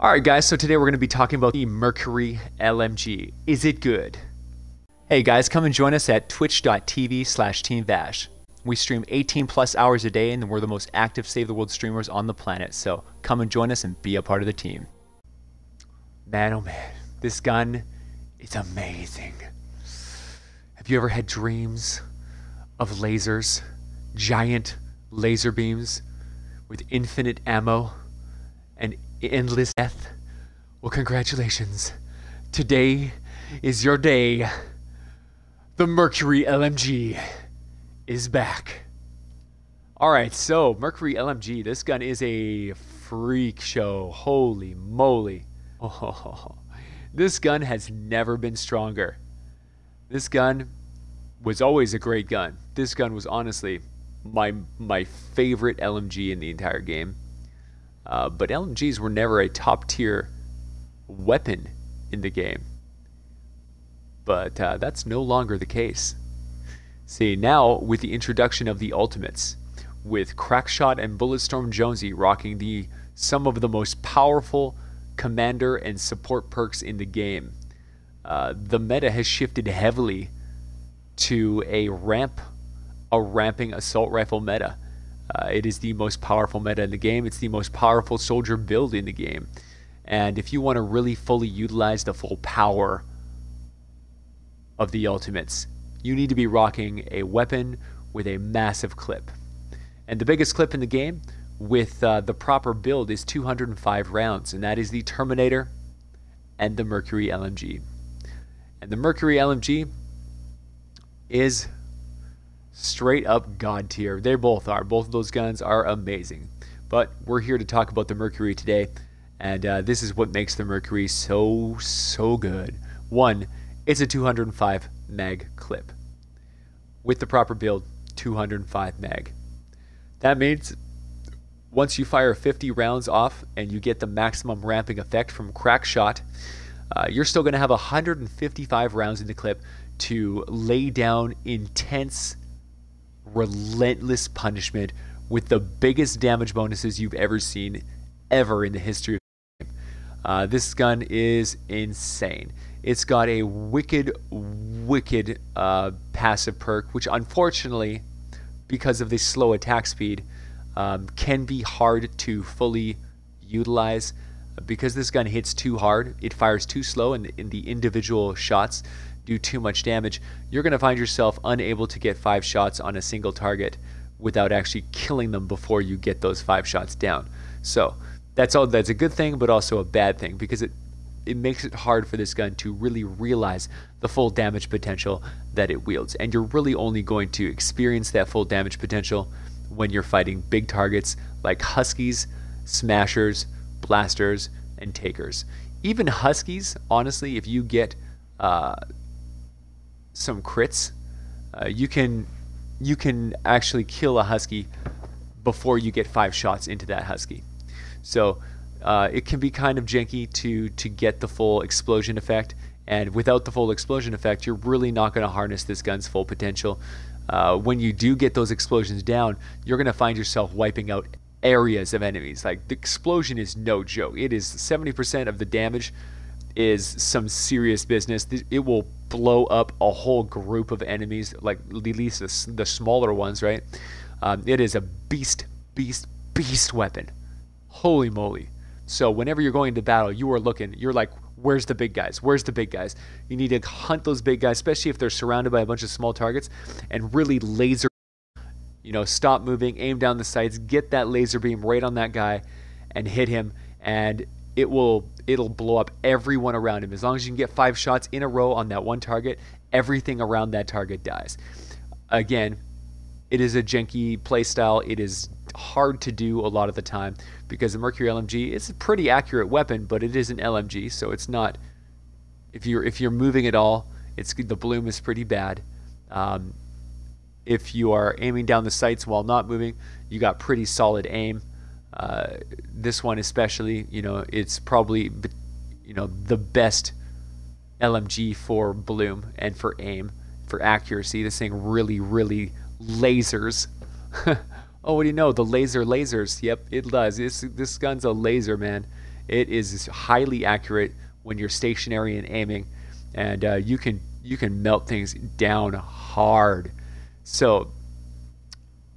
Alright guys, so today we're going to be talking about the Mercury LMG. Is it good? Hey guys, come and join us at twitch.tv slash teamvash. We stream 18 plus hours a day and we're the most active Save the World streamers on the planet, so come and join us and be a part of the team. Man oh man, this gun is amazing. Have you ever had dreams of lasers? Giant laser beams with infinite ammo and endless death. Well, congratulations. Today is your day. The Mercury LMG is back. Alright, so Mercury LMG, this gun is a freak show. Holy moly. Oh, this gun has never been stronger. This gun was always a great gun. This gun was honestly my my favorite LMG in the entire game. Uh, but LMGs were never a top tier weapon in the game. But uh, that's no longer the case. See, now with the introduction of the ultimates, with Crackshot and Bulletstorm Jonesy rocking the some of the most powerful commander and support perks in the game, uh, the meta has shifted heavily to a ramp, a ramping assault rifle meta. Uh, it is the most powerful meta in the game. It's the most powerful soldier build in the game. And if you want to really fully utilize the full power of the ultimates, you need to be rocking a weapon with a massive clip. And the biggest clip in the game with uh, the proper build is 205 rounds, and that is the Terminator and the Mercury LMG. And the Mercury LMG is straight up god tier. They both are. Both of those guns are amazing. But we're here to talk about the Mercury today, and uh, this is what makes the Mercury so, so good. One, it's a 205 mag clip. With the proper build, 205 mag. That means once you fire 50 rounds off and you get the maximum ramping effect from crack shot, uh, you're still going to have 155 rounds in the clip to lay down intense relentless punishment with the biggest damage bonuses you've ever seen ever in the history of the game. Uh, this gun is insane. It's got a wicked, wicked uh, passive perk, which unfortunately, because of the slow attack speed, um, can be hard to fully utilize. Because this gun hits too hard, it fires too slow, and in the individual shots do too much damage, you're going to find yourself unable to get five shots on a single target without actually killing them before you get those five shots down. So that's all. That's a good thing, but also a bad thing because it it makes it hard for this gun to really realize the full damage potential that it wields. And you're really only going to experience that full damage potential when you're fighting big targets like Huskies, Smashers, Blasters, and Takers. Even Huskies, honestly, if you get uh, some crits, uh, you can you can actually kill a husky before you get five shots into that husky. So uh, it can be kind of janky to to get the full explosion effect, and without the full explosion effect, you're really not going to harness this gun's full potential. Uh, when you do get those explosions down, you're going to find yourself wiping out areas of enemies. Like the explosion is no joke. It is 70% of the damage is some serious business. It will blow up a whole group of enemies, like at least the, the smaller ones, right? Um, it is a beast, beast, beast weapon. Holy moly. So whenever you're going to battle, you are looking, you're like, where's the big guys? Where's the big guys? You need to hunt those big guys, especially if they're surrounded by a bunch of small targets, and really laser, you know, stop moving, aim down the sights, get that laser beam right on that guy, and hit him. And it will it'll blow up everyone around him. As long as you can get five shots in a row on that one target, everything around that target dies. Again, it is a janky playstyle. It is hard to do a lot of the time because the Mercury LMG is a pretty accurate weapon, but it is an LMG, so it's not. If you're if you're moving at all, it's the bloom is pretty bad. Um, if you are aiming down the sights while not moving, you got pretty solid aim. Uh, this one especially, you know, it's probably you know the best LMG for bloom and for aim for accuracy. This thing really, really lasers. oh, what do you know? The laser lasers. Yep, it does. This this gun's a laser, man. It is highly accurate when you're stationary and aiming, and uh, you can you can melt things down hard. So,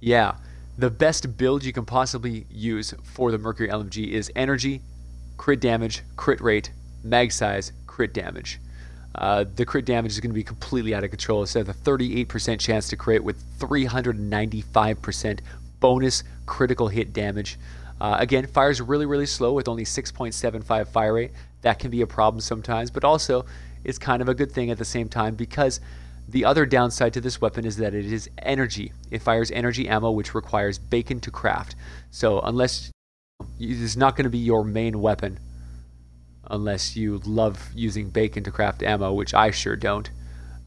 yeah, the best build you can possibly use for the Mercury LMG is energy, crit damage, crit rate, mag size, crit damage. Uh, the crit damage is going to be completely out of control. It has a 38% chance to crit with 395% bonus critical hit damage. Uh, again, fires really, really slow with only 6.75 fire rate. That can be a problem sometimes, but also it's kind of a good thing at the same time because the other downside to this weapon is that it is energy. It fires energy ammo, which requires bacon to craft. So unless it is not going to be your main weapon, unless you love using bacon to craft ammo, which I sure don't.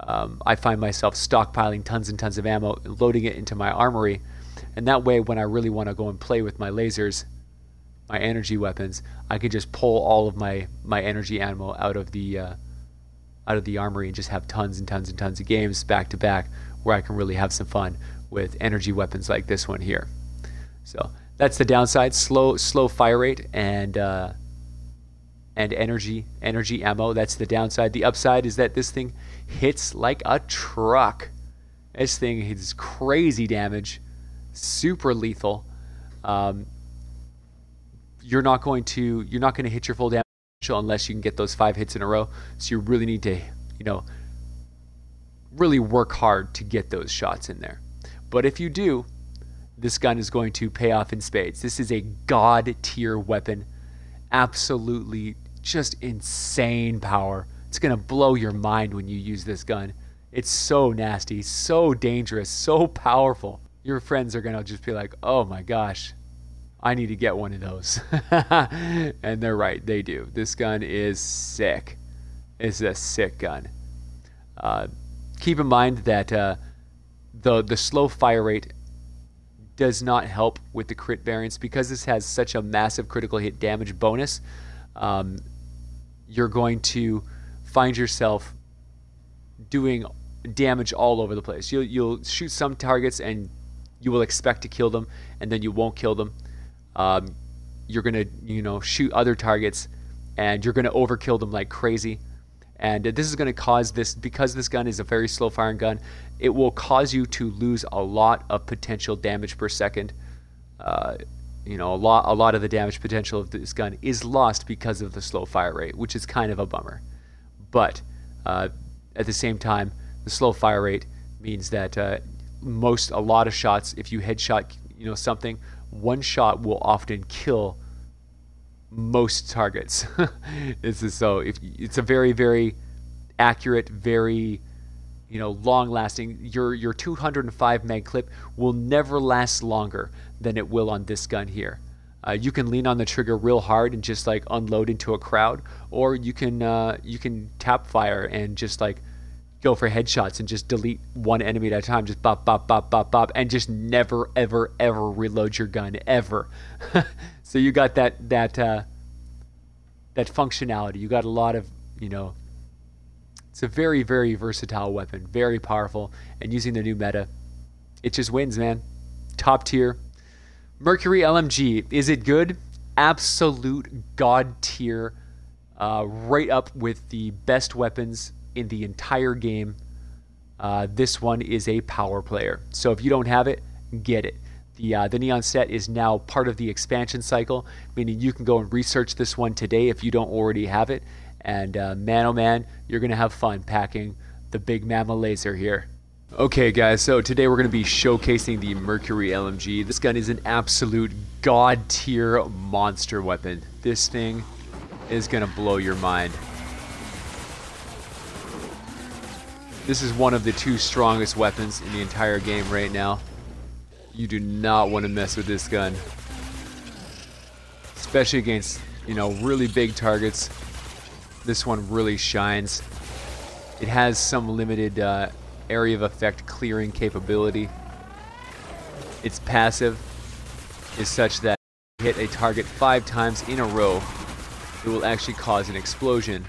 Um, I find myself stockpiling tons and tons of ammo, loading it into my armory, and that way, when I really want to go and play with my lasers, my energy weapons, I can just pull all of my my energy ammo out of the uh, out of the armory and just have tons and tons and tons of games back to back where I can really have some fun with energy weapons like this one here. So that's the downside: slow slow fire rate and uh, and energy energy ammo. That's the downside. The upside is that this thing hits like a truck. This thing hits crazy damage super lethal. Um, you're not going to you're not going to hit your full damage unless you can get those five hits in a row. So you really need to you know really work hard to get those shots in there. But if you do, this gun is going to pay off in spades. This is a god tier weapon. Absolutely just insane power. It's going to blow your mind when you use this gun. It's so nasty, so dangerous, so powerful your friends are going to just be like, oh my gosh, I need to get one of those. and they're right, they do. This gun is sick. It's a sick gun. Uh, keep in mind that uh, the, the slow fire rate does not help with the crit variance because this has such a massive critical hit damage bonus. Um, you're going to find yourself doing damage all over the place. You'll, you'll shoot some targets and you will expect to kill them, and then you won't kill them. Um, you're gonna, you know, shoot other targets, and you're gonna overkill them like crazy. And this is going to cause this because this gun is a very slow firing gun. It will cause you to lose a lot of potential damage per second. Uh, you know, a lot, a lot of the damage potential of this gun is lost because of the slow fire rate, which is kind of a bummer. But uh, at the same time, the slow fire rate means that uh, most a lot of shots if you headshot you know something one shot will often kill most targets. This is so if it's a very very accurate very you know long lasting your your 205 mag clip will never last longer than it will on this gun here. Uh, you can lean on the trigger real hard and just like unload into a crowd or you can uh, you can tap fire and just like go for headshots and just delete one enemy at a time, just bop, bop, bop, bop, bop, and just never, ever, ever reload your gun ever. so you got that that uh, that functionality. You got a lot of you know. It's a very, very versatile weapon, very powerful, and using the new meta, it just wins, man. Top tier. Mercury LMG, is it good? Absolute god tier. Uh, right up with the best weapons in the entire game. Uh, this one is a power player. So if you don't have it, get it. The, uh, the Neon set is now part of the expansion cycle, meaning you can go and research this one today if you don't already have it. And uh, man, oh man, you're going to have fun packing the Big Mama laser here. Okay guys, so today we're going to be showcasing the Mercury LMG. This gun is an absolute god tier monster weapon. This thing is going to blow your mind. This is one of the two strongest weapons in the entire game right now. You do not want to mess with this gun. Especially against, you know, really big targets. This one really shines. It has some limited uh, area of effect clearing capability. Its passive is such that if you hit a target five times in a row, it will actually cause an explosion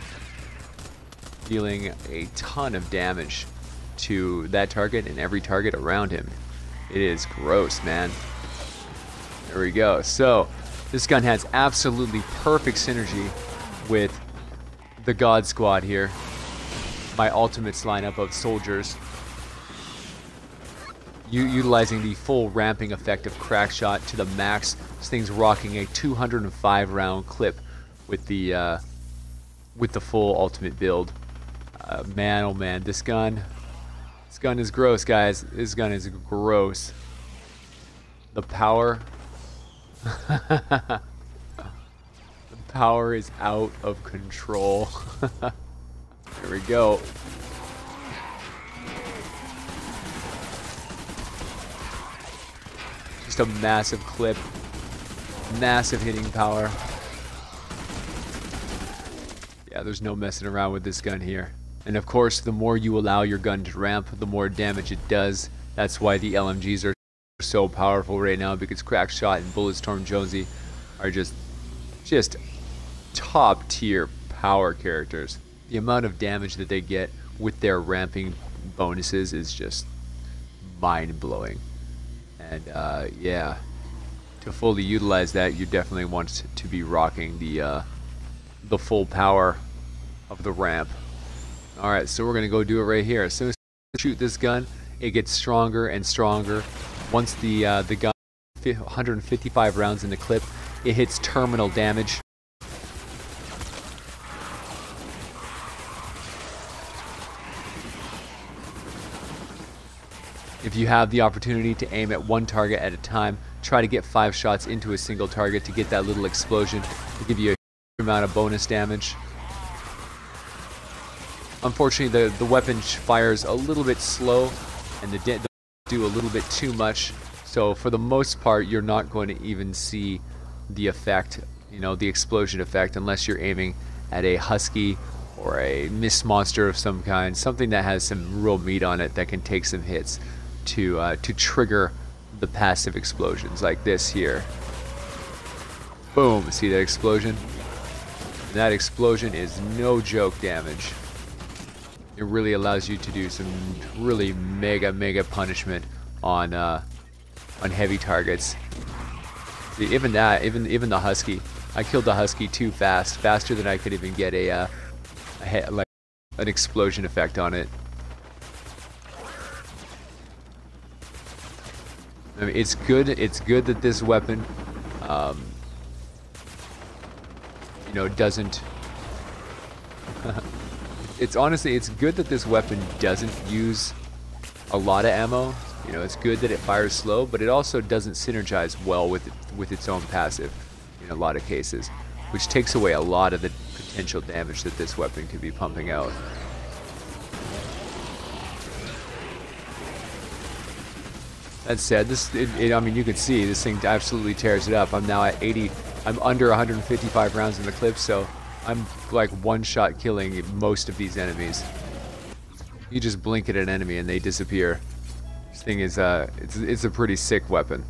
dealing a ton of damage to that target and every target around him. It is gross, man. There we go. So, This gun has absolutely perfect synergy with the God Squad here. My ultimates lineup of soldiers. U utilizing the full ramping effect of crack shot to the max. This thing's rocking a 205 round clip with the uh, with the full ultimate build. Uh, man, oh man, this gun, this gun is gross, guys. This gun is gross. The power, the power is out of control. Here we go. Just a massive clip. Massive hitting power. Yeah, there's no messing around with this gun here. And of course, the more you allow your gun to ramp, the more damage it does. That's why the LMGs are so powerful right now because Crackshot and Bulletstorm Jonesy are just, just top tier power characters. The amount of damage that they get with their ramping bonuses is just mind blowing. And uh, yeah, to fully utilize that, you definitely want to be rocking the uh, the full power of the ramp. All right, so we're gonna go do it right here. As soon as I shoot this gun, it gets stronger and stronger. Once the uh, the gun 155 rounds in the clip, it hits terminal damage. If you have the opportunity to aim at one target at a time, try to get five shots into a single target to get that little explosion to give you a amount of bonus damage. Unfortunately, the, the weapon fires a little bit slow and the, do a little bit too much. So for the most part, you're not going to even see the effect, you know, the explosion effect, unless you're aiming at a husky or a mist monster of some kind, something that has some real meat on it that can take some hits to uh, to trigger the passive explosions like this here. Boom! See that explosion? that explosion is no joke damage. It really allows you to do some really mega mega punishment on uh, on heavy targets. See, even that, even even the husky, I killed the husky too fast, faster than I could even get a, uh, a like an explosion effect on it. I mean, it's good. It's good that this weapon, um, you know, doesn't. it's honestly, it's good that this weapon doesn't use a lot of ammo. You know, it's good that it fires slow, but it also doesn't synergize well with with its own passive in a lot of cases, which takes away a lot of the potential damage that this weapon could be pumping out. That said, this it, it, I mean you can see this thing absolutely tears it up. I'm now at 80. I'm under 155 rounds in the clip, so I'm like one shot killing most of these enemies. You just blink at an enemy and they disappear. This thing is uh it's it's a pretty sick weapon.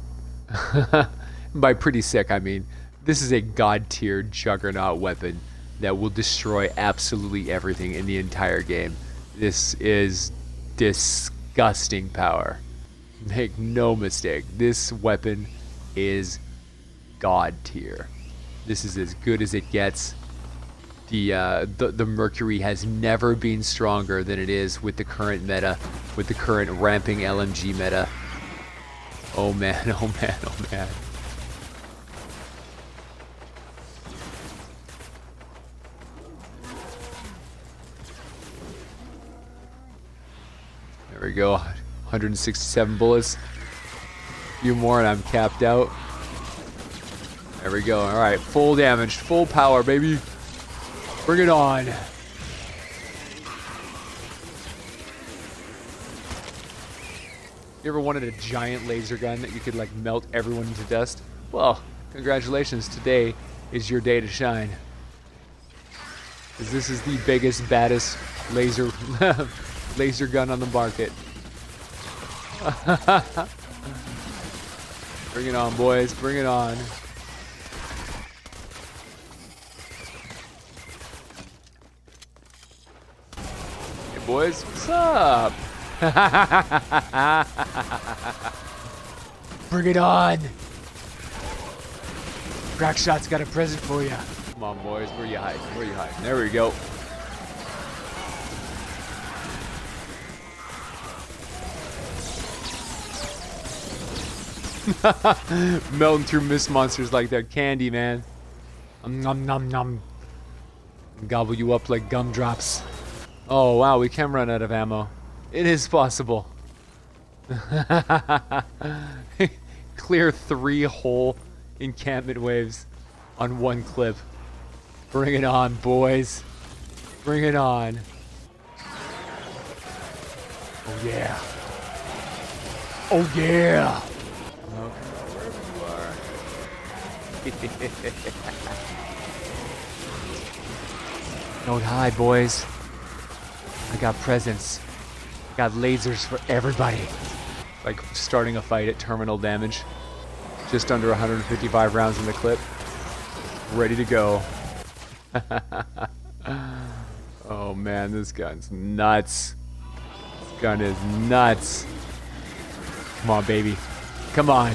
By pretty sick I mean this is a god tier juggernaut weapon that will destroy absolutely everything in the entire game. This is disgusting power. Make no mistake, this weapon is god tier. This is as good as it gets. The, uh, the the Mercury has never been stronger than it is with the current meta, with the current ramping LMG meta. Oh man, oh man, oh man. There we go. 167 bullets. A few more and I'm capped out. There we go. All right, full damage, full power, baby. Bring it on. You ever wanted a giant laser gun that you could like melt everyone into dust? Well, congratulations. Today is your day to shine. Because this is the biggest, baddest laser laser gun on the market. Bring it on, boys. Bring it on. Boys. What's up? Bring it on. Crackshot's got a present for you. Come on, boys. Where you hiding? Where you hiding? There we go. Melting through mist monsters like they're candy, man. Um, nom nom nom. Gobble you up like gumdrops. Oh wow, we can run out of ammo. It is possible. Clear three whole encampment waves on one clip. Bring it on, boys. Bring it on. Oh yeah. Oh yeah. Don't hide, boys. I got presents. I got lasers for everybody. Like starting a fight at terminal damage. Just under 155 rounds in the clip. Ready to go. oh man, this gun's nuts. This gun is nuts. Come on, baby. Come on.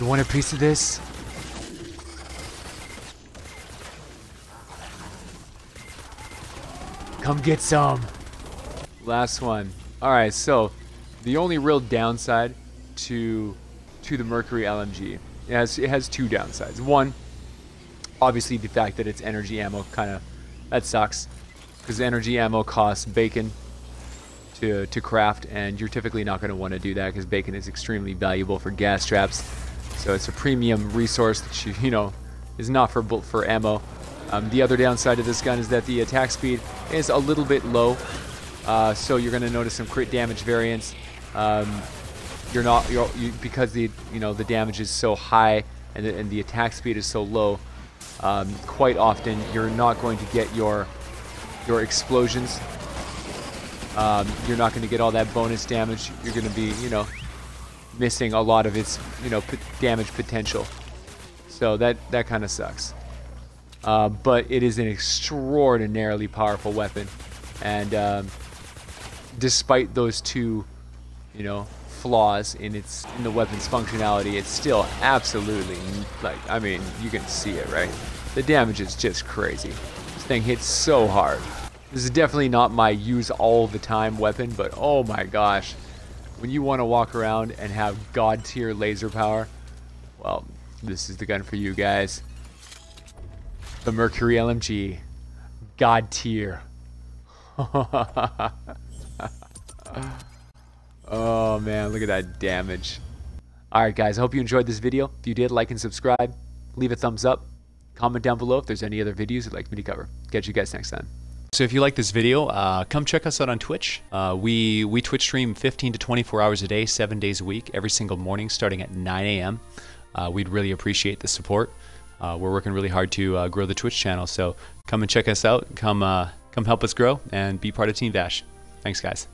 You want a piece of this? Come get some. Last one. All right, so the only real downside to to the Mercury LMG it has it has two downsides. One, obviously the fact that it's energy ammo kind of that sucks because energy ammo costs bacon to to craft, and you're typically not going to want to do that because bacon is extremely valuable for gas traps. So it's a premium resource that you you know is not for for ammo. Um, the other downside of this gun is that the attack speed is a little bit low, uh, so you're going to notice some crit damage variance. Um, you're not you're, you, because the you know the damage is so high and the, and the attack speed is so low. Um, quite often, you're not going to get your your explosions. Um, you're not going to get all that bonus damage. You're going to be you know missing a lot of its you know damage potential. So that that kind of sucks. Uh, but it is an extraordinarily powerful weapon, and um, despite those two, you know, flaws in its in the weapon's functionality, it's still absolutely like I mean you can see it right. The damage is just crazy. This thing hits so hard. This is definitely not my use all the time weapon, but oh my gosh, when you want to walk around and have god tier laser power, well, this is the gun for you guys. The Mercury LMG. God tier. oh man, look at that damage. Alright guys, I hope you enjoyed this video. If you did, like and subscribe. Leave a thumbs up. Comment down below if there's any other videos you'd like me to cover. Catch you guys next time. So if you like this video, uh, come check us out on Twitch. Uh, we, we Twitch stream 15 to 24 hours a day, 7 days a week, every single morning starting at 9 a.m. Uh, we'd really appreciate the support uh, we're working really hard to uh, grow the Twitch channel. So come and check us out. Come, uh, come help us grow and be part of Team Vash. Thanks, guys.